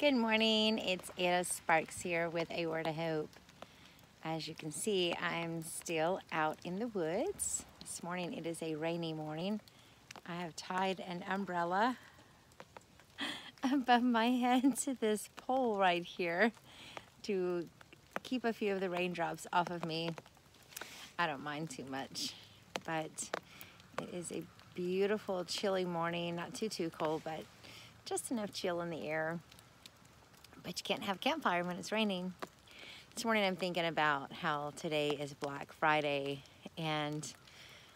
Good morning, it's Ada Sparks here with A Word of Hope. As you can see, I'm still out in the woods. This morning it is a rainy morning. I have tied an umbrella above my head to this pole right here to keep a few of the raindrops off of me. I don't mind too much, but it is a beautiful chilly morning, not too too cold, but just enough chill in the air but you can't have a campfire when it's raining. This morning I'm thinking about how today is Black Friday and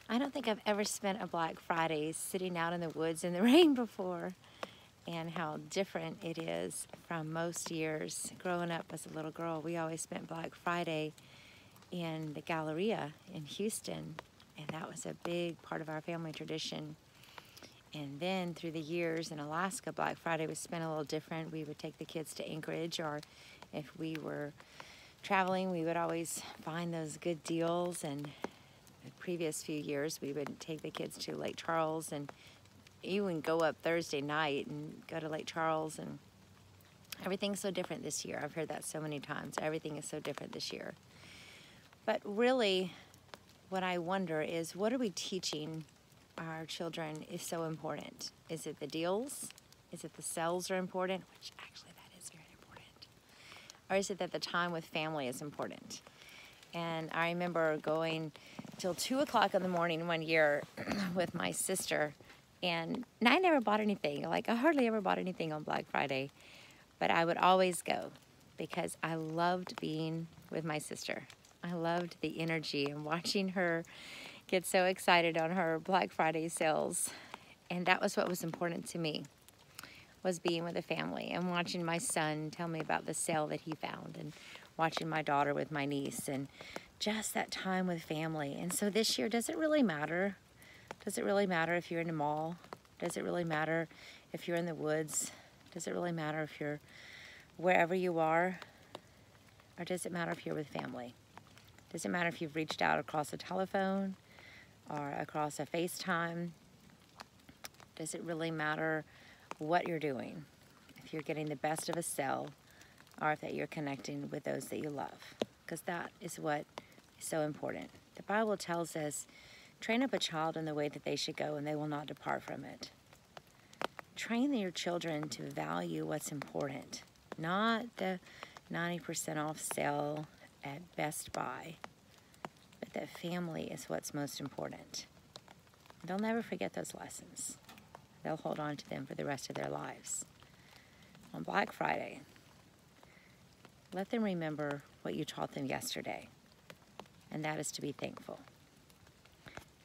I don't think I've ever spent a Black Friday sitting out in the woods in the rain before and how different it is from most years. Growing up as a little girl, we always spent Black Friday in the Galleria in Houston and that was a big part of our family tradition. And then through the years in Alaska, Black Friday was spent a little different. We would take the kids to Anchorage, or if we were traveling, we would always find those good deals. And the previous few years, we would take the kids to Lake Charles and even go up Thursday night and go to Lake Charles. And everything's so different this year. I've heard that so many times. Everything is so different this year. But really, what I wonder is what are we teaching our children is so important. Is it the deals? Is it the sales are important? Which actually that is very important. Or is it that the time with family is important? And I remember going till two o'clock in the morning one year with my sister and I never bought anything. Like I hardly ever bought anything on Black Friday, but I would always go because I loved being with my sister. I loved the energy and watching her get so excited on her Black Friday sales. And that was what was important to me, was being with a family and watching my son tell me about the sale that he found and watching my daughter with my niece and just that time with family. And so this year, does it really matter? Does it really matter if you're in a mall? Does it really matter if you're in the woods? Does it really matter if you're wherever you are? Or does it matter if you're with family? Does it matter if you've reached out across a telephone? Or across a FaceTime? Does it really matter what you're doing? If you're getting the best of a cell or if that you're connecting with those that you love? Because that is what is so important. The Bible tells us, train up a child in the way that they should go and they will not depart from it. Train your children to value what's important, not the 90% off sale at Best Buy that family is what's most important. They'll never forget those lessons. They'll hold on to them for the rest of their lives. On Black Friday, let them remember what you taught them yesterday, and that is to be thankful.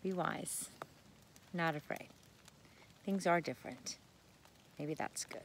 Be wise, not afraid. Things are different. Maybe that's good.